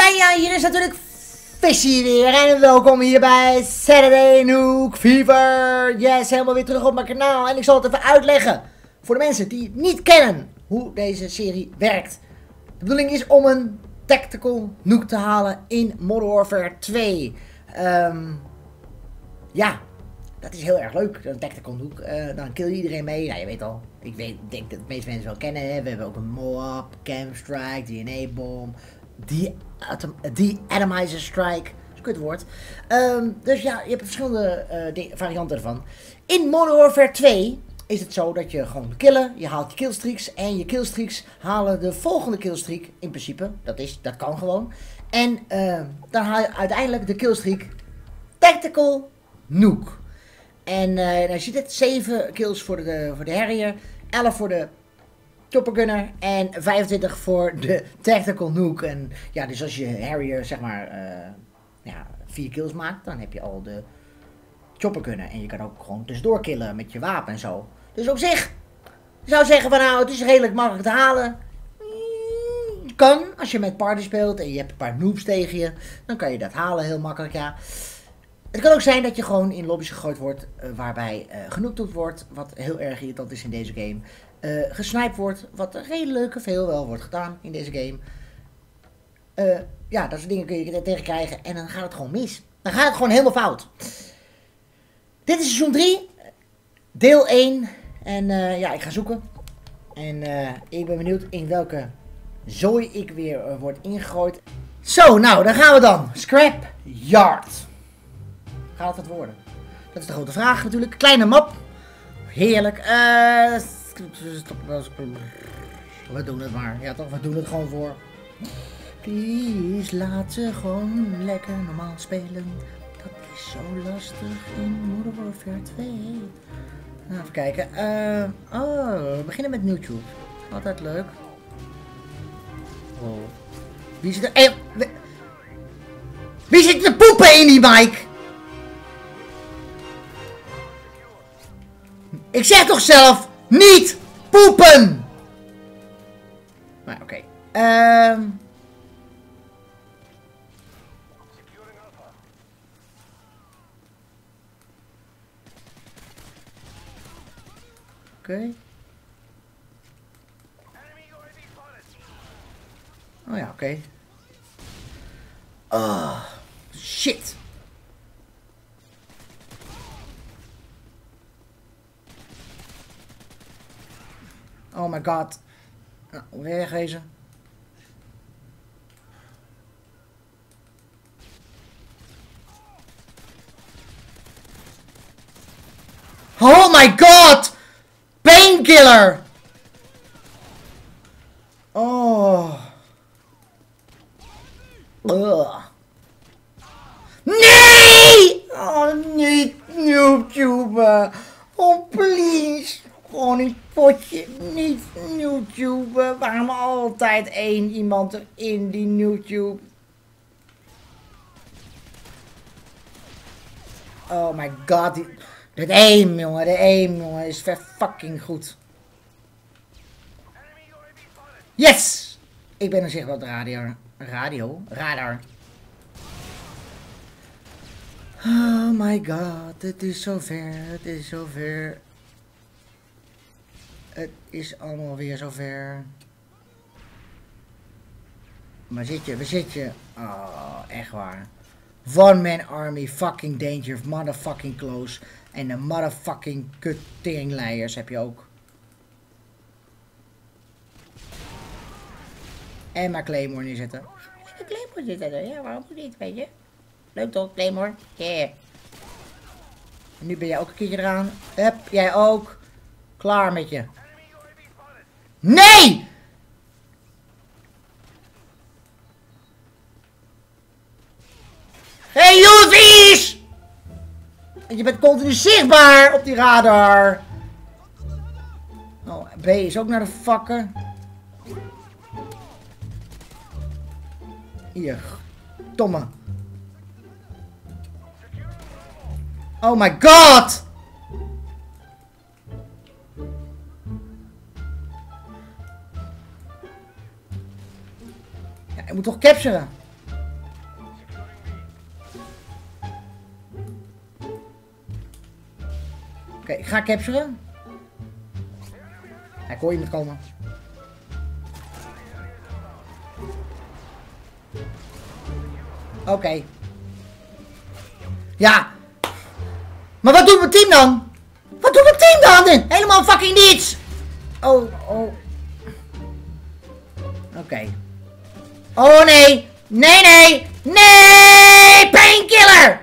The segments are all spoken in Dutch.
Ja, ja, hier is natuurlijk Fishy weer en welkom hier bij Saturday Nook Fever. Yes, helemaal weer terug op mijn kanaal en ik zal het even uitleggen voor de mensen die niet kennen hoe deze serie werkt. De bedoeling is om een tactical Nook te halen in Modern Warfare 2. Ehm, ja, dat is heel erg leuk, een tactical Nook. Eh, dan kill je iedereen mee. Nou, je weet al, ik weet, denk dat de meeste mensen wel kennen. We hebben ook een Moab, Strike, DNA-bom, de-atomizer strike. Dat is een kutwoord. Um, dus ja, je hebt verschillende uh, varianten ervan. In Modern Warfare 2 is het zo dat je gewoon killen, je haalt je killstreaks en je killstreaks halen de volgende killstreak in principe. Dat, is, dat kan gewoon. En uh, dan haal je uiteindelijk de killstreak Tactical Nuke. En uh, dan ziet het 7 kills voor de, voor de Harrier, 11 voor de Gunner en 25 voor de Tactical Nuke. En ja, dus als je Harrier zeg maar uh, ja, 4 kills maakt, dan heb je al de Gunner. En je kan ook gewoon tussendoor killen met je wapen en zo. Dus op zich, zou zeggen van nou, het is redelijk makkelijk te halen. Mm, kan, als je met party speelt en je hebt een paar noobs tegen je, dan kan je dat halen heel makkelijk, ja. Het kan ook zijn dat je gewoon in lobby's gegooid wordt uh, waarbij uh, genoeg wordt, wat heel erg irritant is in deze game. Uh, wordt, wat redelijk veel wel wordt gedaan in deze game. Uh, ja, dat soort dingen kun je tegen krijgen en dan gaat het gewoon mis. Dan gaat het gewoon helemaal fout. Dit is seizoen 3, deel 1. En uh, ja, ik ga zoeken. En ik ben benieuwd in welke zooi ik weer word ingegooid. Zo, nou, daar gaan we dan. Scrap Yard. Gaat het worden? Dat is de grote vraag natuurlijk. Kleine map. Heerlijk. Eh we doen het maar. Ja toch, we doen het gewoon voor. Please, laat ze gewoon lekker normaal spelen. Dat is zo lastig in Modern Warfare 2. Nou, even kijken. Uh, oh, we beginnen met YouTube. Altijd leuk. Oh. Wie zit er... Hey, wie zit te poepen in die mic? Ik zeg toch zelf... Niet poepen! Maar oké. Okay. Ehm... Um... Oké. Okay. Oh ja, oké. Okay. Oh, shit. Oh my god. Nou, wegwezen. Oh my god! Painkiller! Oh. Ugh. Nee! Oh, niet YouTube. Oh, please. Gewoon een potje, niet YouTube. Waarom altijd één iemand erin die YouTube? Oh my god, de aim jongen, de aim jongen is fucking goed. Yes! Ik ben zichtbaar op de radio. Radio? Radar. Oh my god, het is zover, het is zover. Het is allemaal weer zover. Waar zit je? Waar zit je? Oh, echt waar. One man army, fucking danger, motherfucking close. En de motherfucking kutteringleiers heb je ook. En maar Claymore neerzetten. Claymore zitten ja, waarom niet, weet je? Leuk toch, Claymore? Yeah. En nu ben jij ook een keertje eraan. Hup, jij ook. Klaar met je. Nee! Hey Jovies! Je bent continu zichtbaar op die radar. Oh, B is ook naar de vakken. Hier. Domme. Oh my god! Hij moet toch capturen? Ga capturen. Ik hoor iemand komen. Oké. Ja. Maar wat doet mijn team dan? Wat doet mijn team dan? Helemaal fucking niets. Oh, oh. Oké. Oh nee. Nee, nee. Nee! Painkiller!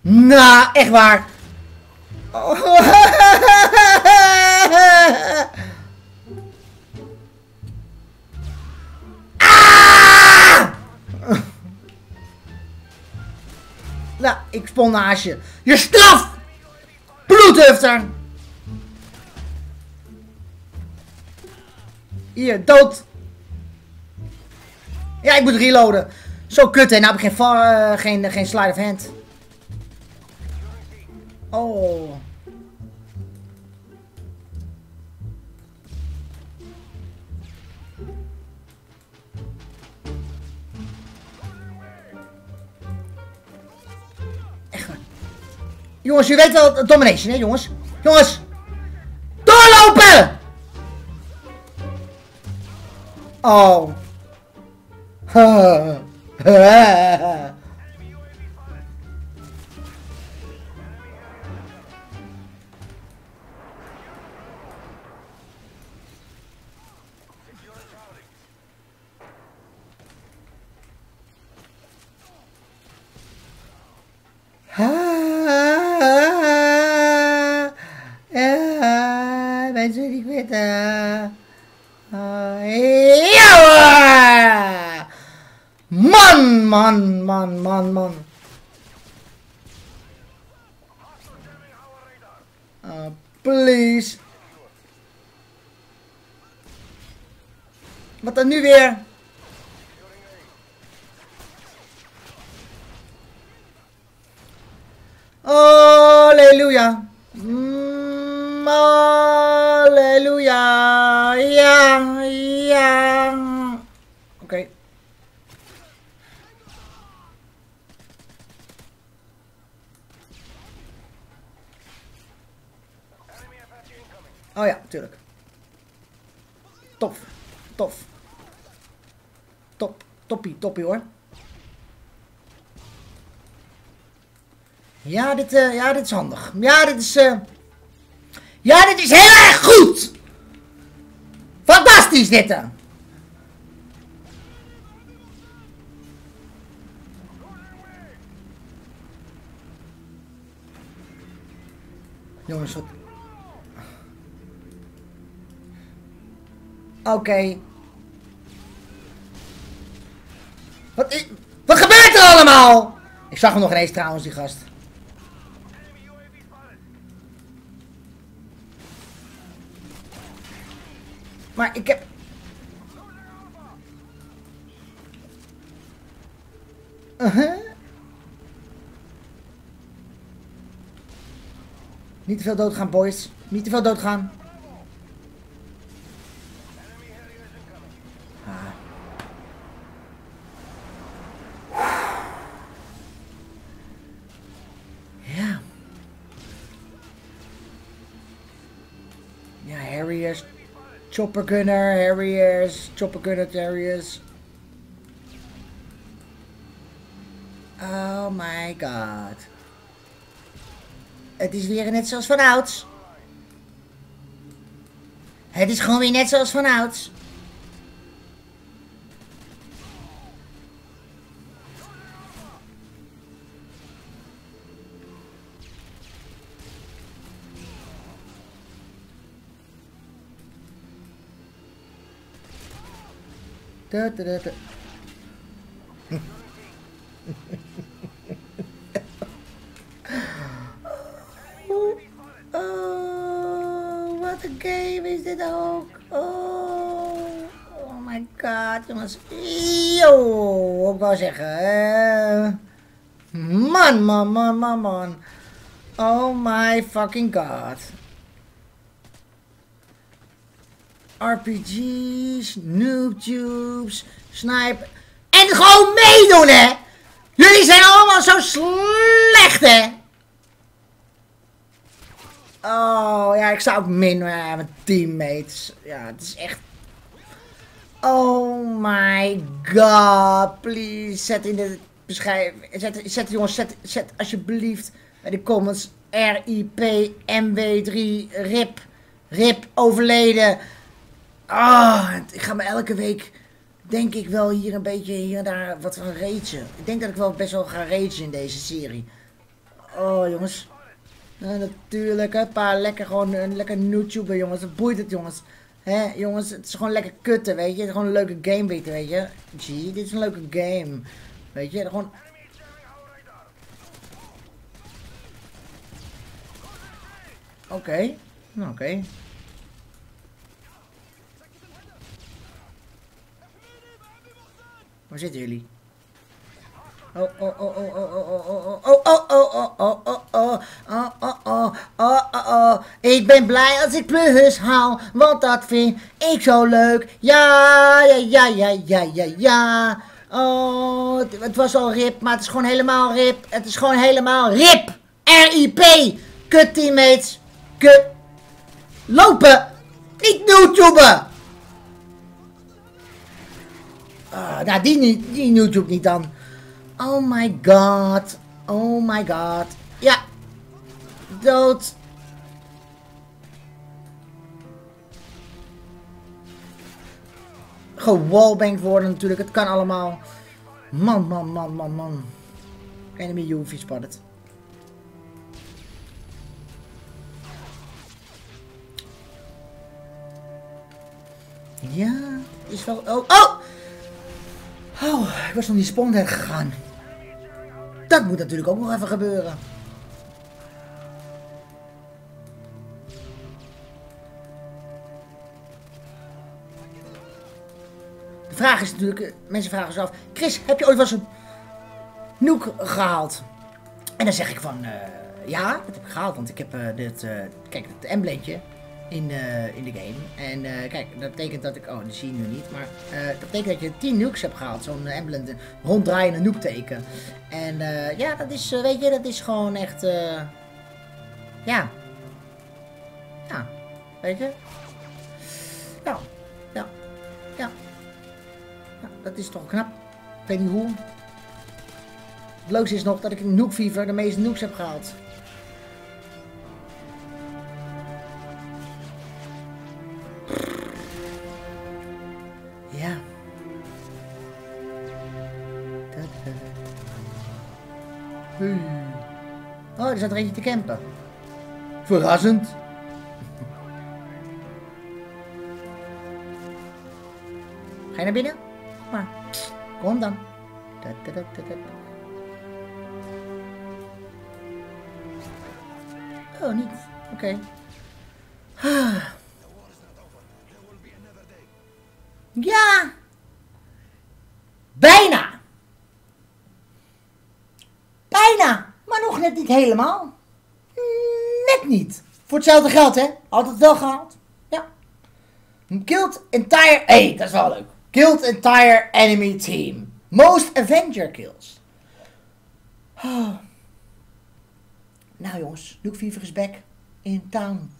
Nou, echt waar. Ah! Nou, ik spon naast je. Je straf! Bloedhufter! Hier, dood! Ja, ik moet reloaden. Zo kut, hè. Nou heb ik geen, uh, geen, geen slide of hand. Oh. Echt. Jongens, je weet wel domination, hè jongens? Jongens! Doorlopen! Oh. Ja, mensen die weten. Ja! Man, man, man, man, man. Uh, please. Wat dan nu weer? Halleluja. Mm, halleluja. Ja, ja. Oké. Okay. Oh ja, tuurlijk. Tof. Tof. Top. Toppie, toppie hoor. Ja, dit, uh, ja, dit is handig. Ja, dit is... Uh... Ja, dit is heel erg goed! Fantastisch dit! Uh. Jongens, wat... Oké. Wat, is... wat gebeurt er allemaal? Ik zag hem nog ineens trouwens, die gast. Maar ik heb... Uh -huh. Niet te veel doodgaan, boys. Niet te veel doodgaan. Ja. Ja, Harriers. Chopper Gunner, Harriers, Chopper Gunner Harriers. Oh my god. Het is weer net zoals van ouds. Het is gewoon weer net zoals van Da, da, da, da. oh, wat een game is dit ook. Oh, oh my god, jongens. Yo, ik wou zeggen. Man, man, man, man, man. Oh my fucking god. RPG's, noob tubes, snipe. En gewoon meedoen, hè. Jullie zijn allemaal zo slecht, hè. Oh, ja, ik sta ook min met mijn teammates. Ja, het is echt... Oh my god, please, zet in de beschrijving, zet, zet jongens, zet, zet alsjeblieft bij de comments RIP MW3 RIP, RIP overleden. Ah, ik ga me elke week, denk ik wel hier een beetje hier en daar wat van ragen. Ik denk dat ik wel best wel ga ragen in deze serie. Oh jongens. Nou, natuurlijk, een paar lekker gewoon een lekker YouTuber jongens. Dat boeit het jongens. Hé jongens, het is gewoon lekker kutten, weet je. Het is gewoon een leuke game, weet je. Weet je. Gee, dit is een leuke game. Weet je, gewoon... Oké, okay. oké. Waar zitten jullie? Oh, oh, oh, oh, oh, oh, oh, oh, oh, oh, oh, oh, oh, oh, oh, oh, oh, oh, oh. Ik ben blij als ik plus haal, want dat vind ik zo leuk. Ja, ja, ja, ja, ja, ja, ja. Oh, het was al rip, maar het is gewoon helemaal rip. Het is gewoon helemaal rip. R-I-P. Kut teammates. Kut. Lopen. Niet YouTuben. Ah, nou, die, niet, die YouTube niet dan. Oh my god. Oh my god. Ja. Dood. gewallbanged worden natuurlijk. Het kan allemaal. Man, man, man, man, man. Enemy UV spotted. Ja, is wel... Oh, oh! Oh, ik was nog niet spawnhead gegaan. Dat moet natuurlijk ook nog even gebeuren. vraag is natuurlijk, eh, mensen vragen zich af, Chris, heb je ooit wel eens een noek gehaald? En dan zeg ik van, uh, ja, dat heb ik gehaald, want ik heb uh, dit, uh, kijk, het embleempje in, in de game. En kijk, dat betekent dat ik, oh, dat zie je nu niet, maar dat betekent dat je 10 nukes hebt gehaald, zo'n emblem, een ronddraaiende noekteken. En ja, dat is, weet je, dat is gewoon echt, ja, ja, weet je. Ja, ja, ja dat is toch knap. Ik weet niet hoe. Het leukste is nog dat ik in Nook Fever de meeste nooks heb gehaald. Zat er eentje te campen. Verrassend. Ga je naar binnen? Maar, kom dan. Oh, niet. Oké. Ja! Helemaal. Net niet. Voor hetzelfde geld, hè? Altijd wel gehaald. Ja. Killed entire... Hé, hey, dat is wel leuk. Killed entire enemy team. Most Avenger kills. Oh. Nou jongens, Nuke Fever is back in town.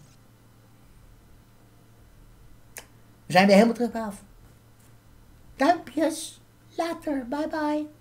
We zijn weer helemaal terug af. Duimpjes. Later. Bye bye.